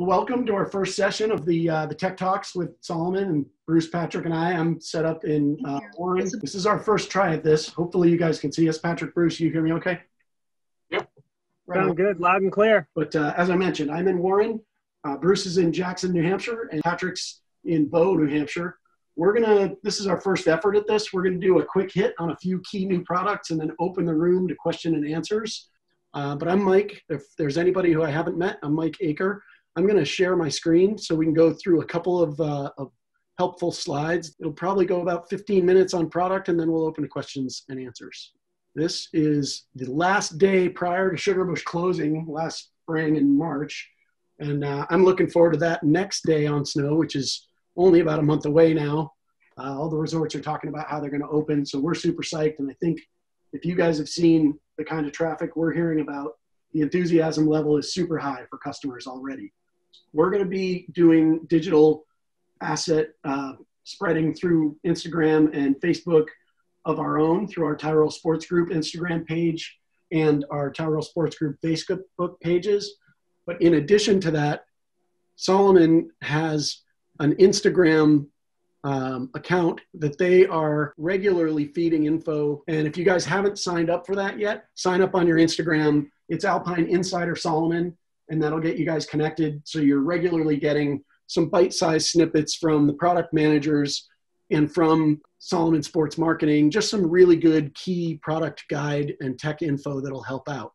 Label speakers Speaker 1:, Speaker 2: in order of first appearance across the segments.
Speaker 1: Well, welcome to our first session of the uh, the Tech Talks with Salomon and Bruce, Patrick, and I. I'm set up in uh, Warren. This is our first try at this. Hopefully, you guys can see us. Patrick, Bruce, you hear me okay?
Speaker 2: Yep. Right Sound good, loud and clear.
Speaker 1: But uh, as I mentioned, I'm in Warren. Uh, Bruce is in Jackson, New Hampshire, and Patrick's in Bow, New Hampshire. We're gonna. This is our first effort at this. We're gonna do a quick hit on a few key new products, and then open the room to question and answers. Uh, but I'm Mike. If there's anybody who I haven't met, I'm Mike Aker. I'm going to share my screen so we can go through a couple of, uh, of helpful slides. It'll probably go about 15 minutes on product and then we'll open to questions and answers. This is the last day prior to Sugarbush closing last spring in March. And uh, I'm looking forward to that next day on snow, which is only about a month away now. Uh, all the resorts are talking about how they're going to open. So we're super psyched. And I think if you guys have seen the kind of traffic we're hearing about, the enthusiasm level is super high for customers already we're going to be doing digital asset uh, spreading through Instagram and Facebook of our own through our Tyrol Sports Group Instagram page and our Tyrol Sports Group Facebook pages. But in addition to that, Salomon has an Instagram um, account that they are regularly feeding info. And if you guys haven't signed up for that yet, sign up on your Instagram. It's Alpine Insider Salomon and that'll get you guys connected. So you're regularly getting some bite sized snippets from the product managers and from Salomon Sports Marketing, just some really good key product guide and tech info that'll help out.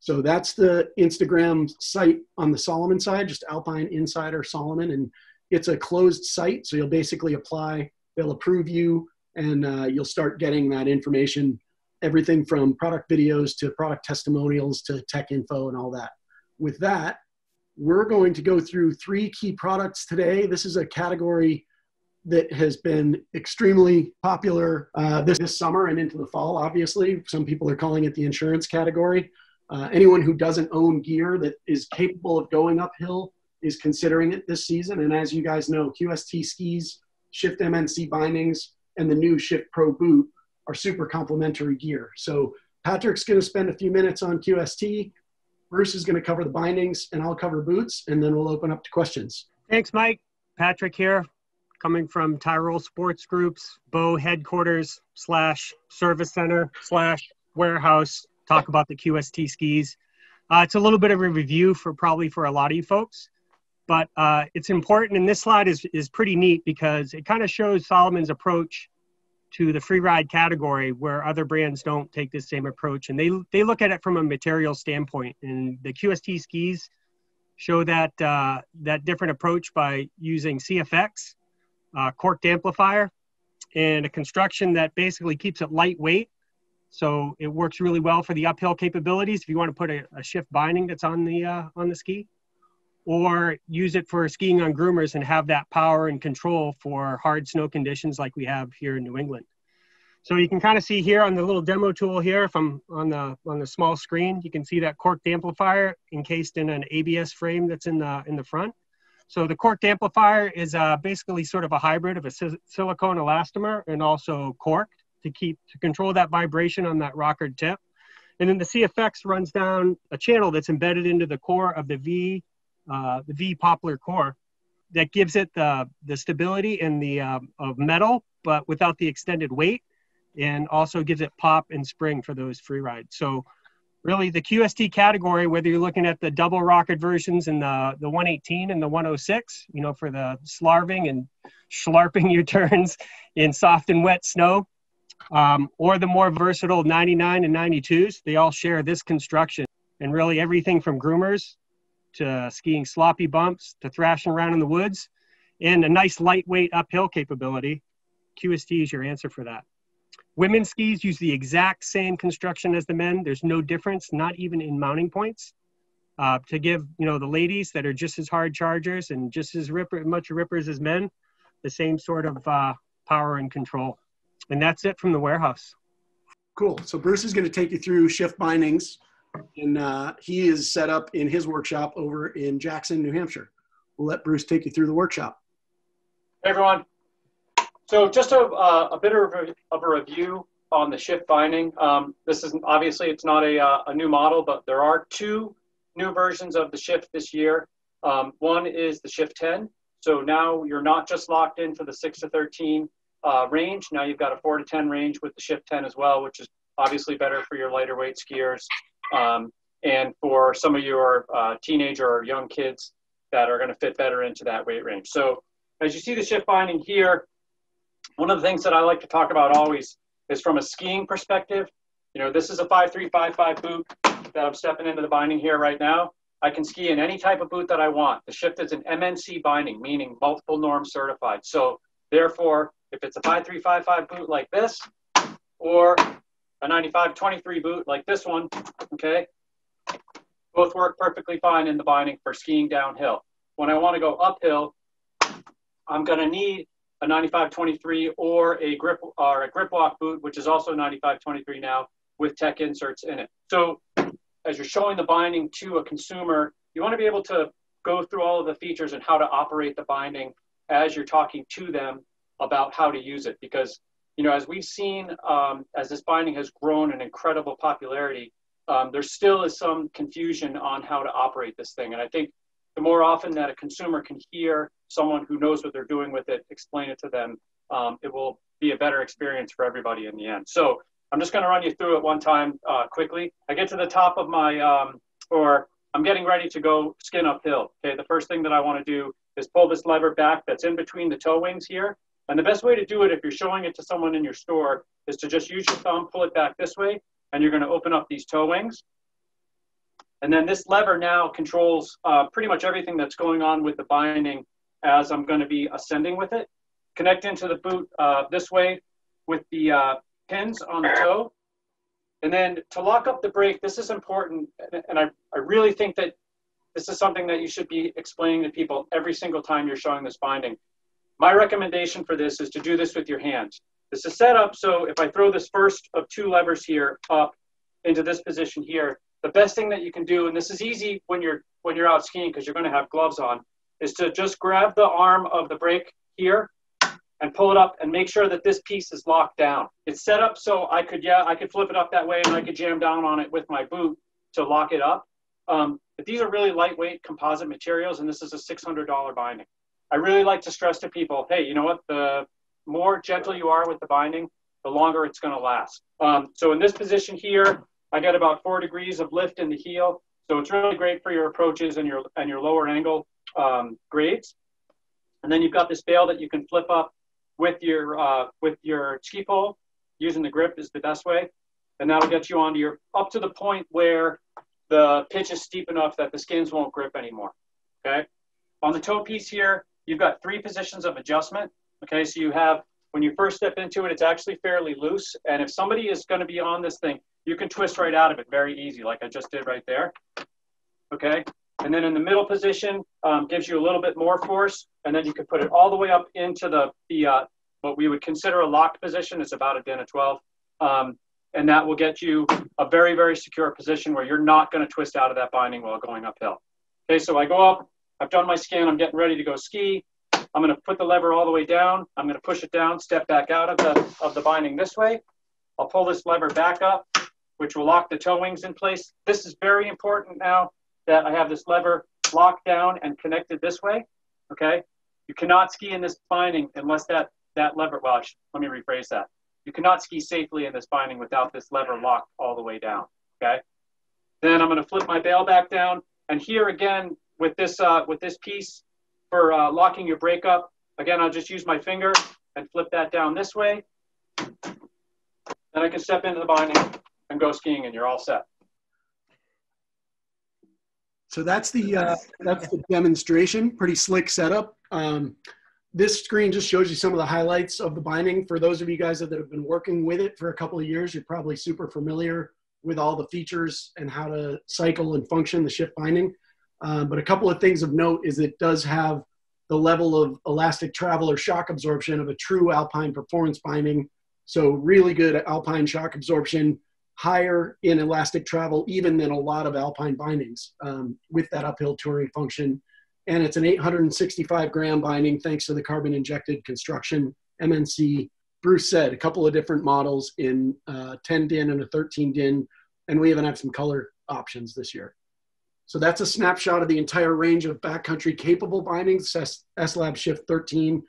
Speaker 1: So that's the Instagram site on the Salomon side, just Alpine Insider Salomon. And it's a closed site. So you'll basically apply, they'll approve you, and uh, you'll start getting that information everything from product videos to product testimonials to tech info and all that with that, we're going to go through three key products today. This is a category that has been extremely popular uh, this, this summer and into the fall, obviously. Some people are calling it the insurance category. Uh, anyone who doesn't own gear that is capable of going uphill is considering it this season. And as you guys know, QST skis, Shift MNC bindings, and the new Shift Pro boot are super complementary gear. So Patrick's going to spend a few minutes on QST. Bruce is going to cover the bindings and I'll cover boots, and then we'll open up to questions.
Speaker 2: Thanks, Mike. Patrick here, coming from Tyrol Sports Group's Bow headquarters slash service center slash warehouse. Talk about the QST skis. Uh, it's a little bit of a review for probably for a lot of you folks, but uh, it's important. And this slide is is pretty neat because it kind of shows Salomon's approach to the free ride category where other brands don't take the same approach. And they they look at it from a material standpoint. And the QST skis show that uh, that different approach by using CFX uh, cork damplifier and a construction that basically keeps it lightweight. So it works really well for the uphill capabilities if you want to put a, a shift binding that's on the uh, on the ski or use it for skiing on groomers and have that power and control for hard snow conditions like we have here in New England. So you can kind of see here on the little demo tool here, if I'm on the on the small screen, you can see that cork damplifier encased in an ABS frame that's in the in the front. So the cork damplifier is uh, basically sort of a hybrid of a silicone elastomer and also corked to keep to control that vibration on that rocker tip. And then the CFX runs down a channel that's embedded into the core of the V uh, the V poplar core that gives it the, the stability and the um, of metal, but without the extended weight, and also gives it pop and spring for those free rides. So really the QST category, whether you're looking at the double rocket versions and the, the 118 and the 106, you know, for the slarving and schlarping your turns in soft and wet snow, um, or the more versatile 99 and 92s, they all share this construction. And really everything from groomers to skiing sloppy bumps to thrashing around in the woods and a nice lightweight uphill capability. QST is your answer for that. Women skis use the exact same construction as the men. There's no difference, not even in mounting points. Uh, to give you know the ladies that are just as hard chargers and just as ripper, much rippers as men, the same sort of uh, power and control. And that's it from the warehouse.
Speaker 1: Cool. So Bruce is going to take you through shift bindings and uh, he is set up in his workshop over in Jackson, New Hampshire. We'll let Bruce take you through the workshop.
Speaker 3: Hey everyone. So just a, uh, a bit of a, of a, review on the shift binding. Um, this is obviously it's not a, uh, a new model, but there are two new versions of the shift this year. Um, one is the Shift 10. So now you're not just locked in for the 6 to 13 uh, range. Now you've got a 4 to 10 range with the Shift 10 as well, which is obviously better for your lighter weight skiers um, and for some of your uh, teenager or young kids that are going to fit better into that weight range. So as you see the shift binding here, one of the things that I like to talk about always is from a skiing perspective. You know, this is a 5355 boot that I'm stepping into the binding here right now. I can ski in any type of boot that I want. The shift is an MNC binding, meaning multiple norm certified. So therefore, if it's a 5355 boot like this, or a 9523 boot like this one, okay, both work perfectly fine in the binding for skiing downhill. When I want to go uphill, I'm going to need a 9523 or a grip or a grip lock boot, which is also 9523 now with tech inserts in it. So as you're showing the binding to a consumer, you want to be able to go through all of the features and how to operate the binding as you're talking to them about how to use it. Because, you know, as we've seen, um, as this binding has grown in incredible popularity, um, there still is some confusion on how to operate this thing. And I think the more often that a consumer can hear someone who knows what they're doing with it explain it to them, um, it will be a better experience for everybody in the end. So I'm just going to run you through it one time uh, quickly. I get to the top of my, um, or I'm getting ready to go skin uphill. Okay, the first thing that I want to do is pull this lever back that's in between the toe wings here. And the best way to do it if you're showing it to someone in your store is to just use your thumb, pull it back this way, and you're going to open up these toe wings. And then this lever now controls uh, pretty much everything that's going on with the binding as I'm going to be ascending with it. Connect into the boot uh, this way with the uh, pins on the toe. And then to lock up the brake, this is important. And I, I really think that this is something that you should be explaining to people every single time you're showing this binding. My recommendation for this is to do this with your hands. This is set up so if I throw this first of two levers here up into this position here, the best thing that you can do, and this is easy when you're when you're out skiing because you're going to have gloves on, is to just grab the arm of the brake here and pull it up and make sure that this piece is locked down. It's set up so I could, yeah, I could flip it up that way and I could jam down on it with my boot to lock it up. Um, but these are really lightweight composite materials and this is a $600 binding. I really like to stress to people, hey, you know what? The more gentle you are with the binding, the longer it's going to last. Um, so in this position here, I got about four degrees of lift in the heel. So it's really great for your approaches and your, and your lower angle um, grades. And then you've got this bail that you can flip up with your, uh, with your ski pole. Using the grip is the best way. And that'll get you onto your, up to the point where the pitch is steep enough that the skins won't grip anymore. Okay. On the toe piece here, you've got three positions of adjustment. Okay, so you have, when you first step into it, it's actually fairly loose. And if somebody is going to be on this thing, you can twist right out of it very easy, like I just did right there. Okay, and then in the middle position um, gives you a little bit more force, and then you can put it all the way up into the, the uh, what we would consider a locked position. It's about a DIN of 12. Um, and that will get you a very, very secure position where you're not going to twist out of that binding while going uphill. Okay, so I go up, I've done my scan, I'm getting ready to go ski. I'm going to put the lever all the way down. I'm going to push it down, step back out of the, of the binding this way. I'll pull this lever back up, which will lock the toe wings in place. This is very important now that I have this lever locked down and connected this way, okay? You cannot ski in this binding unless that, that lever, well, let me rephrase that. You cannot ski safely in this binding without this lever locked all the way down, okay? Then I'm gonna flip my bail back down. And here again, with this, uh, with this piece for uh, locking your brake up, again, I'll just use my finger and flip that down this way. Then I can step into the binding and go skiing and you're all set.
Speaker 1: So that's the uh, that's the demonstration. Pretty slick setup. Um, this screen just shows you some of the highlights of the binding. For those of you guys that have been working with it for a couple of years, you're probably super familiar with all the features and how to cycle and function the shift binding. Um, but a couple of things of note is it does have the level of elastic travel or shock absorption of a true alpine performance binding. So really good alpine shock absorption higher in elastic travel even than a lot of alpine bindings um, with that uphill touring function. And it's an 865 gram binding thanks to the carbon injected construction MNC. Bruce said a couple of different models in uh, 10 DIN and a 13 DIN, and we even have some color options this year. So that's a snapshot of the entire range of backcountry capable bindings, S-Lab Shift 13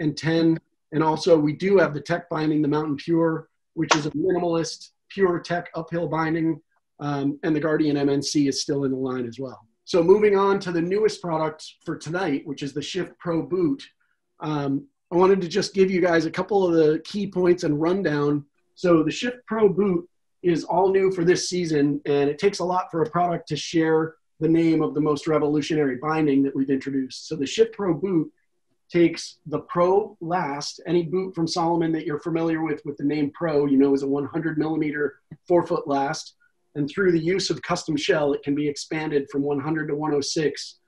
Speaker 1: and 10. And also we do have the tech binding, the Mountain Pure, which is a minimalist pure tech uphill binding. Um, and the Guardian MNC is still in the line as well. So moving on to the newest product for tonight, which is the Shift Pro boot. Um, I wanted to just give you guys a couple of the key points and rundown. So the Shift Pro boot is all new for this season, and it takes a lot for a product to share the name of the most revolutionary binding that we've introduced. So the Shift Pro boot takes the Pro last, any boot from Salomon that you're familiar with with the name Pro, you know, is a 100 millimeter four foot last. And through the use of custom shell, it can be expanded from 100 to 106.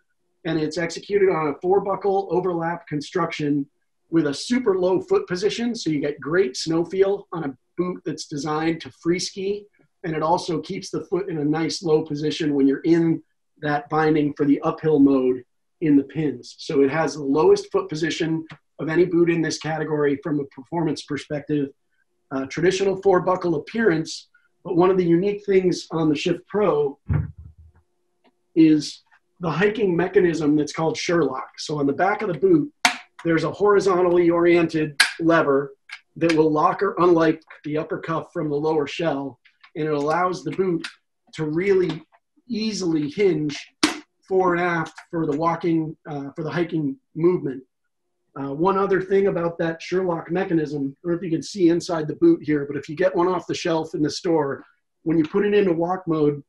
Speaker 1: And it's executed on a four buckle overlap construction with a super low foot position. So you get great snow feel on a boot that's designed to free ski. And it also keeps the foot in a nice low position when you're in that binding for the uphill mode in the pins. So it has the lowest foot position of any boot in this category from a performance perspective. Uh, traditional four buckle appearance, but one of the unique things on the Shift Pro is the hiking mechanism that's called Sherlock. So on the back of the boot, there's a horizontally oriented lever that will lock or unlike the upper cuff from the lower shell, and it allows the boot to really easily hinge fore and aft for the walking, uh, for the hiking movement. Uh, one other thing about that Sherlock mechanism, I don't know if you can see inside the boot here, but if you get one off the shelf in the store, when you put it into walk mode,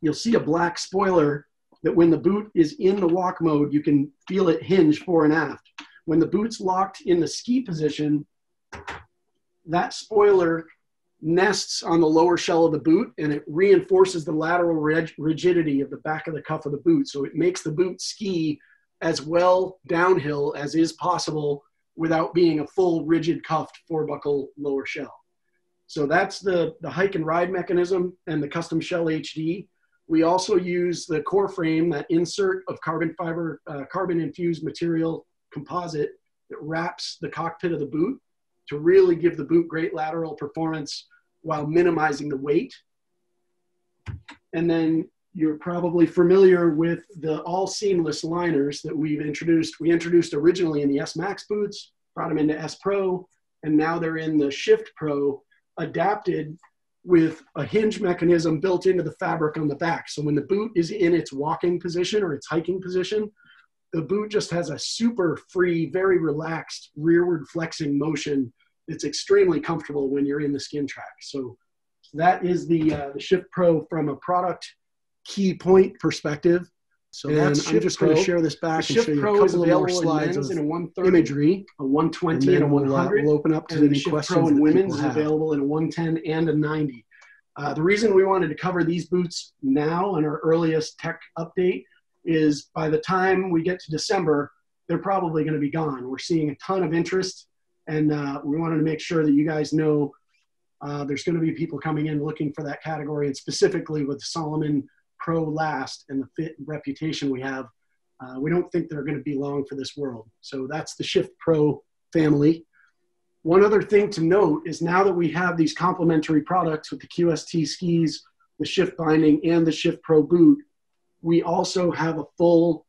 Speaker 1: you'll see a black spoiler that when the boot is in the walk mode, you can feel it hinge fore and aft. When the boot's locked in the ski position, that spoiler nests on the lower shell of the boot and it reinforces the lateral rigidity of the back of the cuff of the boot. So it makes the boot ski as well downhill as is possible without being a full rigid cuffed four buckle lower shell. So that's the, the hike and ride mechanism and the custom shell HD. We also use the core frame, that insert of carbon fiber, uh, carbon infused material composite that wraps the cockpit of the boot to really give the boot great lateral performance while minimizing the weight. And then you're probably familiar with the all seamless liners that we've introduced. We introduced originally in the S Max boots, brought them into S Pro, and now they're in the Shift Pro, adapted with a hinge mechanism built into the fabric on the back. So when the boot is in its walking position or its hiking position, the boot just has a super free, very relaxed rearward flexing motion it's extremely comfortable when you're in the skin track. So that is the uh, the Shift Pro from a product key point perspective. So and that's I'm just going to share this back the and show you Pro a couple more slides of in a 130, imagery, a 120 and, and a 100. We'll, uh, we'll open up to the, the Shift questions. Pro and women's is available in a 110 and a 90. Uh, the reason we wanted to cover these boots now in our earliest tech update is by the time we get to December, they're probably going to be gone. We're seeing a ton of interest and uh, we wanted to make sure that you guys know uh, there's going to be people coming in looking for that category, and specifically with Salomon Pro Last and the fit and reputation we have, uh, we don't think they're going to be long for this world. So that's the Shift Pro family. One other thing to note is now that we have these complementary products with the QST skis, the Shift binding, and the Shift Pro boot, we also have a full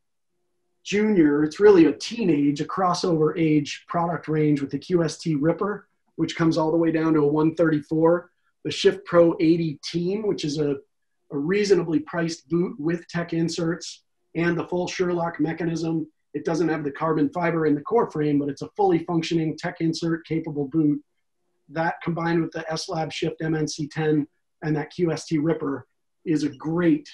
Speaker 1: junior, it's really a teenage, a crossover age product range with the QST Ripper, which comes all the way down to a 134. The Shift Pro 80 Team, which is a, a reasonably priced boot with tech inserts and the full Sherlock mechanism. It doesn't have the carbon fiber in the core frame, but it's a fully functioning tech insert capable boot. That combined with the S Lab Shift MNC 10 and that QST Ripper is a great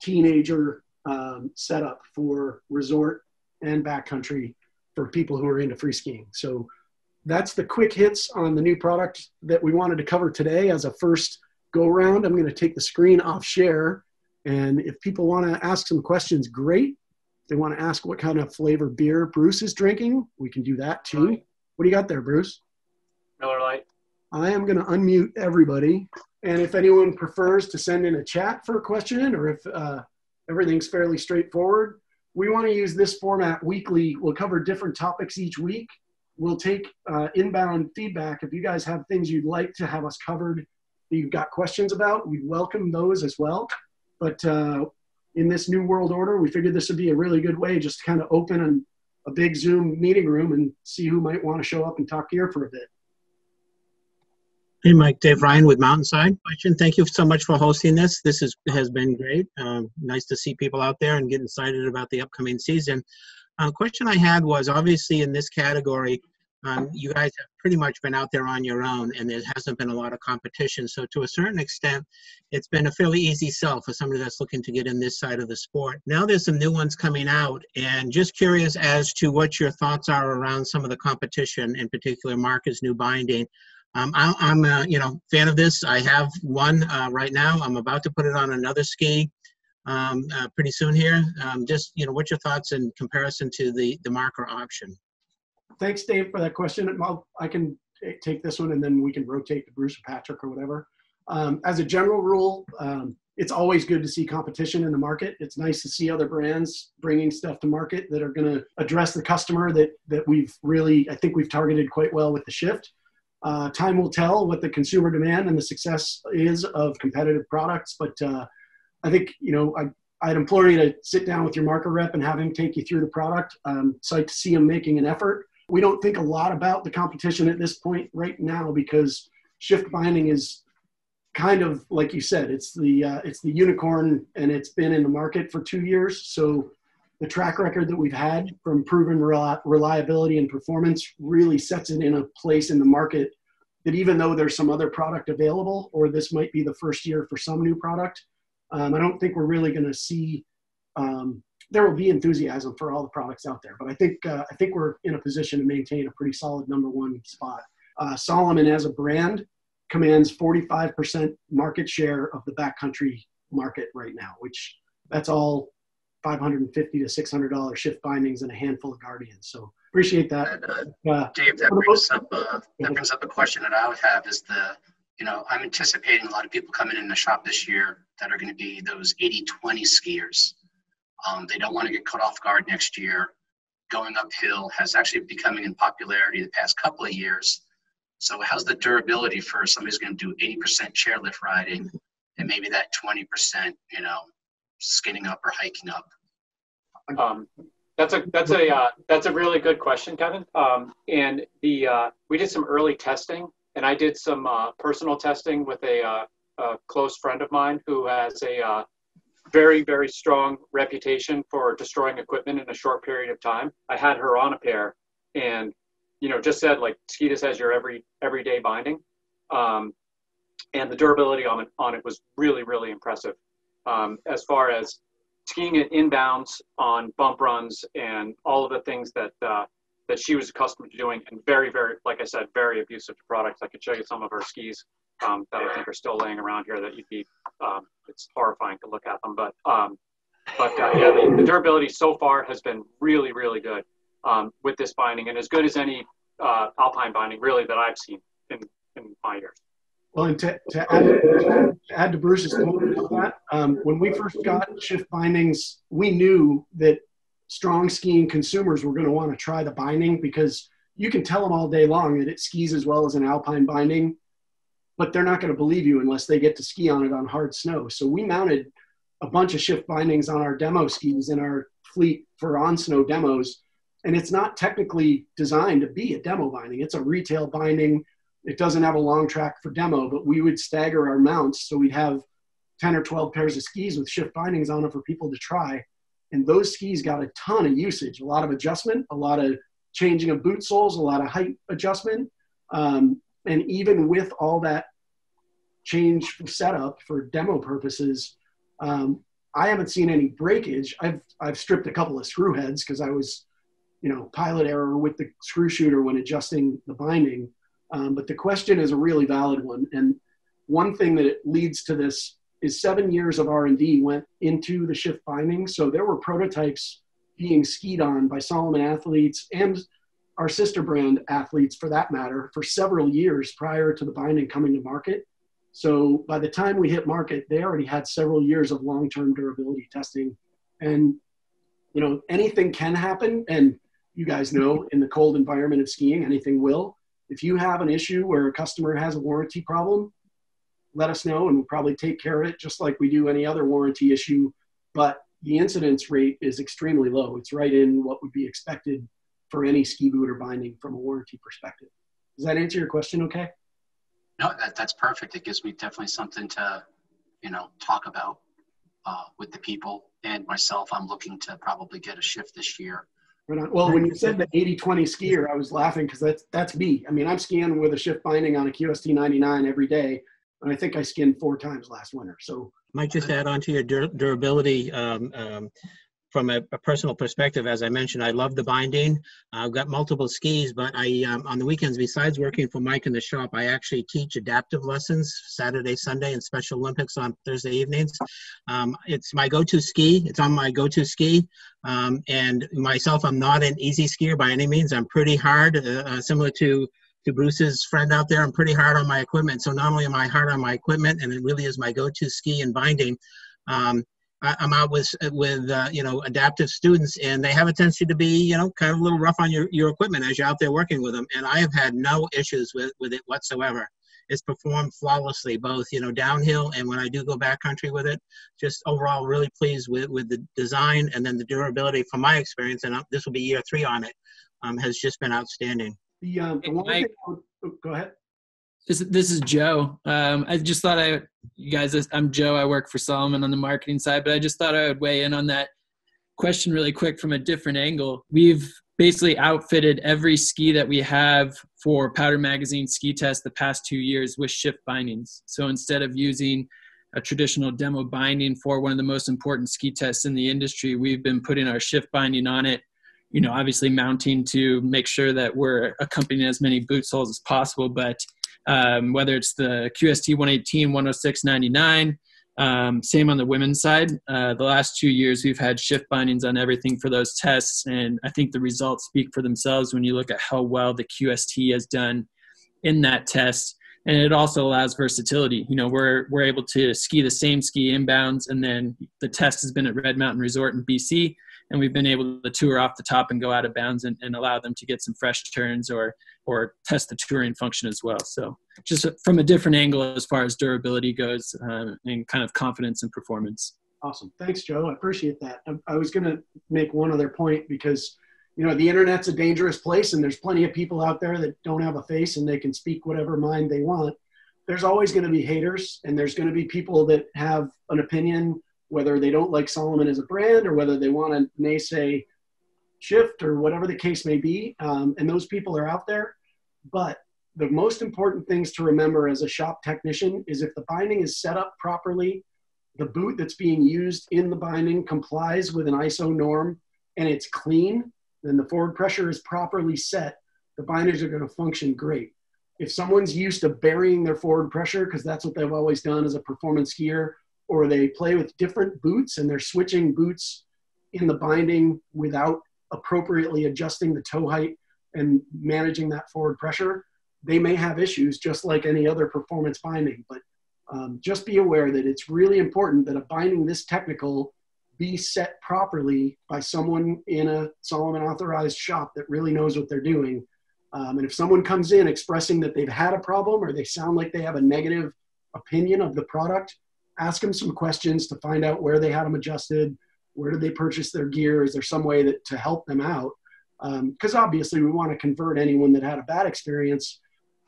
Speaker 1: teenager um, setup for resort and backcountry for people who are into free skiing. So that's the quick hits on the new product that we wanted to cover today as a first go around. I'm going to take the screen off share. And if people want to ask some questions, great. If they want to ask what kind of flavor beer Bruce is drinking, we can do that too. What do you got there, Bruce?
Speaker 3: Miller Lite.
Speaker 1: I am going to unmute everybody. And if anyone prefers to send in a chat for a question or if uh, Everything's fairly straightforward. We want to use this format weekly. We'll cover different topics each week. We'll take uh, inbound feedback. If you guys have things you'd like to have us covered that you've got questions about, we welcome those as well. But uh, in this new world order, we figured this would be a really good way just to kind of open an, a big Zoom meeting room and see who might want to show up and talk here for a bit.
Speaker 4: Hey, Mike, Dave Ryan with Mountainside. Question. Thank you so much for hosting this. This is, has been great. Um, nice to see people out there and get excited about the upcoming season. Uh, question I had was obviously in this category, um, you guys have pretty much been out there on your own and there hasn't been a lot of competition. So to a certain extent, it's been a fairly easy sell for somebody that's looking to get in this side of the sport. Now there's some new ones coming out and just curious as to what your thoughts are around some of the competition, in particular Marker's new binding. Um, I, am a you know fan of this. I have one uh, right now. I'm about to put it on another ski um, uh, pretty soon here. Um, just you know, what's your thoughts in comparison to the the Marker option?
Speaker 1: thanks, Dave, for that question. I'll, I can take this one and then we can rotate to Bruce or Patrick or whatever. Um, as a general rule, um, it's always good to see competition in the market. It's nice to see other brands bringing stuff to market that are going to address the customer that that we've really, I think we've targeted quite well with the shift. Uh, time will tell what the consumer demand and the success is of competitive products, but uh, I think you know I I'd implore you to sit down with your Marker rep and have him take you through the product. Um, so to see him making an effort we don't think a lot about the competition at this point right now because shift binding is kind of like you said it's the uh, it's the unicorn and it's been in the market for two years so the track record that we've had from proven reliability and performance really sets it in a place in the market that even though there's some other product available or this might be the first year for some new product um, i don't think we're really going to see um, there will be enthusiasm for all the products out there. But I think uh, I think we're in a position to maintain a pretty solid number one spot. Uh, Salomon as a brand commands 45% market share of the backcountry market right now, which that's all 550 to 600 dollar shift bindings and a handful of guardians. So appreciate that.
Speaker 5: Uh, uh, Dave, that brings up uh, that brings up a question that I would have is the you know I'm anticipating a lot of people coming in the shop this year that are going to be those 80-20 skiers um, they don't want to get caught off guard next year. Going uphill has actually becoming in popularity the past couple of years. So how's the durability for somebody who's going to do 80% chairlift riding and maybe that 20%, you know, skinning up or hiking up?
Speaker 3: Um, that's a that's a uh, that's a really good question, Kevin. Um, and the uh, we did some early testing, and I did some uh, personal testing with a, uh, a, close friend of mine who has a uh, very, very strong reputation for destroying equipment in a short period of time. I had her on a pair and, you know, just said like Skeetus has your every everyday binding. Um, and the durability on it, on it was really, really impressive. Um, as far as skiing it inbounds on bump runs and all of the things that uh, that she was accustomed to doing, and very, very, like I said, very abusive to products. I could show you some of her skis um, that I think are still laying around here that you'd be, um, it's horrifying to look at them. But, um, but uh, yeah, the, the, durability so far has been really, really good um, with this binding and as good as any uh, alpine binding really that I've seen in, in my years.
Speaker 1: Well, and to, to, add, to add to Bruce's point about that, um, when we first got shift bindings, we knew that strong skiing consumers were going to want to try the binding because you can tell them all day long that it skis as well as an alpine binding but they're not going to believe you unless they get to ski on it on hard snow. So we mounted a bunch of shift bindings on our demo skis in our fleet for on snow demos. And it's not technically designed to be a demo binding. It's a retail binding. It doesn't have a long track for demo, but we would stagger our mounts. So we'd have 10 or 12 pairs of skis with shift bindings on them for people to try. And those skis got a ton of usage, a lot of adjustment, a lot of changing of boot soles, a lot of height adjustment. Um, and even with all that change for setup for demo purposes, um, I haven't seen any breakage. I've I've stripped a couple of screw heads because I was, you know, pilot error with the screw shooter when adjusting the binding. Um, but the question is a really valid one, and one thing that it leads to this is seven years of R&D went into the shift binding. So there were prototypes being skied on by Salomon athletes and our sister brand athletes for that matter for several years prior to the binding coming to market. So by the time we hit market, they already had several years of long-term durability testing. And you know, anything can happen. And you guys know in the cold environment of skiing, anything will. If you have an issue where a customer has a warranty problem, let us know and we'll probably take care of it just like we do any other warranty issue. But the incidence rate is extremely low. It's right in what would be expected for any ski boot or binding from a warranty perspective. Does that answer your question okay?
Speaker 5: No, that, that's perfect. It gives me definitely something to, you know, talk about uh, with the people and myself. I'm looking to probably get a shift this year.
Speaker 1: Well, when you said the 80-20 skier, I was laughing because that's that's me. I mean, I'm skiing with a shift binding on a QST 99 every day, and I think I skinned four times last winter. So
Speaker 4: might just add on to your dur- durability um, um, from a, a, personal perspective, as I mentioned, I love the binding. I've got multiple skis, but I um, on the weekends, besides working for Mike in the shop, I actually teach adaptive lessons Saturday, Sunday, and Special Olympics on Thursday evenings. Um, it's my go-to ski. It's on my go-to ski. Um, and myself, I'm not an easy skier by any means. I'm pretty hard, uh, uh, similar to to Bruce's friend out there. I'm pretty hard on my equipment. So not only am I hard on my equipment, and it really is my go-to ski and binding. Um, I'm out with with uh, you know adaptive students, and they have a tendency to be you know kind of a little rough on your, your equipment as you're out there working with them. And I have had no issues with with it whatsoever. It's performed flawlessly, both you know downhill and when I do go backcountry with it. Just overall, really pleased with with the design and then the durability from my experience. And this will be year three on it. Um, has just been outstanding.
Speaker 1: The, um, the one thing, oh, go ahead.
Speaker 6: This, this is Joe. Um, I just thought I, you guys, I'm Joe. I work for Salomon on the marketing side, but I just thought I would weigh in on that question really quick from a different angle. We've basically outfitted every ski that we have for Powder Magazine ski test the past two years with shift bindings. So instead of using a traditional demo binding for one of the most important ski tests in the industry, we've been putting our shift binding on it. You know, obviously mounting to make sure that we're accompanying as many boot soles as possible, but um, whether it's the QST 118, 106, 99. Um, same on the women's side. Uh, the last two years, we've had shift bindings on everything for those tests, and I think the results speak for themselves when you look at how well the QST has done in that test. And it also allows versatility. You know, we're we're able to ski the same ski inbounds, and then the test has been at Red Mountain Resort in BC, and we've been able to tour off the top and go out of bounds and, and allow them to get some fresh turns or or test the touring function as well. So just from a different angle as far as durability goes um, and kind of confidence and performance.
Speaker 1: Awesome. Thanks, Joe. I appreciate that. I, I was going to make one other point because, you know, the internet's a dangerous place and there's plenty of people out there that don't have a face and they can speak whatever mind they want. There's always going to be haters and there's going to be people that have an opinion, whether they don't like Salomon as a brand or whether they want to naysay shift or whatever the case may be. Um, and those people are out there. But the most important things to remember as a shop technician is if the binding is set up properly, the boot that's being used in the binding complies with an ISO norm and it's clean, then the forward pressure is properly set, the binders are going to function great. If someone's used to burying their forward pressure because that's what they've always done as a performance skier, or they play with different boots and they're switching boots in the binding without appropriately adjusting the toe height and managing that forward pressure, they may have issues just like any other performance binding. But um, just be aware that it's really important that a binding this technical be set properly by someone in a Salomon authorized shop that really knows what they're doing. Um, and if someone comes in expressing that they've had a problem or they sound like they have a negative opinion of the product, ask them some questions to find out where they had them adjusted, where did they purchase their gear? Is there some way that to help them out? Because um, obviously we want to convert anyone that had a bad experience,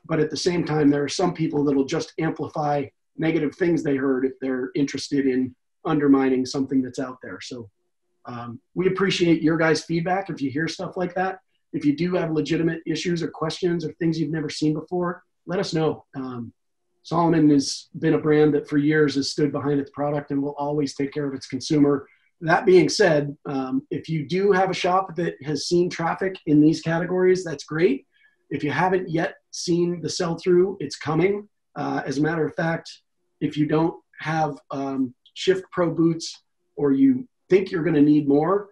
Speaker 1: but at the same time, there are some people that'll just amplify negative things they heard if they're interested in undermining something that's out there. So um, we appreciate your guys' feedback if you hear stuff like that. If you do have legitimate issues or questions or things you've never seen before, let us know. Um, Salomon has been a brand that for years has stood behind its product and will always take care of its consumer that being said, um, if you do have a shop that has seen traffic in these categories, that's great. If you haven't yet seen the sell through, it's coming. Uh, as a matter of fact, if you don't have um, Shift Pro boots or you think you're going to need more,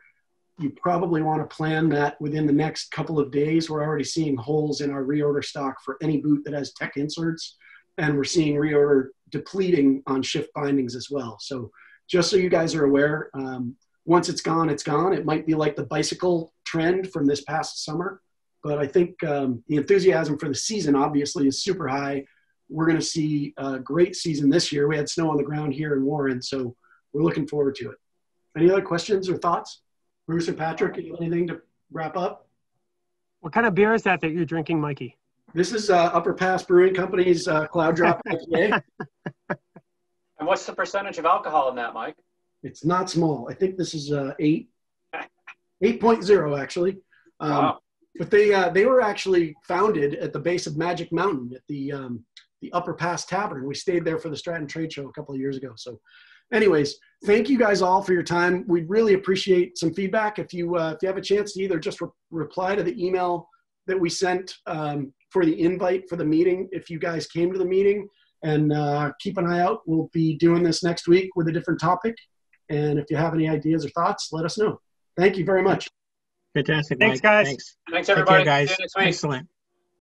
Speaker 1: you probably want to plan that within the next couple of days. We're already seeing holes in our reorder stock for any boot that has tech inserts, and we're seeing reorder depleting on shift bindings as well. So just so you guys are aware, um, once it's gone, it's gone. It might be like the bicycle trend from this past summer, but I think um, the enthusiasm for the season obviously is super high. We're going to see a great season this year. We had snow on the ground here in Warren, so we're looking forward to it. Any other questions or thoughts? Bruce or Patrick, anything to wrap up?
Speaker 2: What kind of beer is that that you're drinking, Mikey?
Speaker 1: This is uh, Upper Pass Brewing Company's uh, Cloud Drop IPA.
Speaker 3: And what's the percentage of alcohol in that, Mike?
Speaker 1: It's not small. I think this is uh, eight, 8.0 actually. Um,
Speaker 3: Wow.
Speaker 1: But they uh, they were actually founded at the base of Magic Mountain at the um, the Upper Pass Tavern. We stayed there for the Stratton Trade Show a couple of years ago. So, anyways, thank you guys all for your time. We'd really appreciate some feedback. If you uh, if you have a chance to either just re- reply to the email that we sent um, for the invite for the meeting, if you guys came to the meeting, and uh, keep an eye out. We'll be doing this next week with a different topic. And if you have any ideas or thoughts, let us know. Thank you very much.
Speaker 4: Fantastic,
Speaker 2: Thanks,
Speaker 4: Mike.
Speaker 2: guys.
Speaker 4: Thanks.
Speaker 3: Thanks,
Speaker 4: Take
Speaker 3: everybody.
Speaker 4: care, guys.
Speaker 3: See you next week.
Speaker 4: Excellent.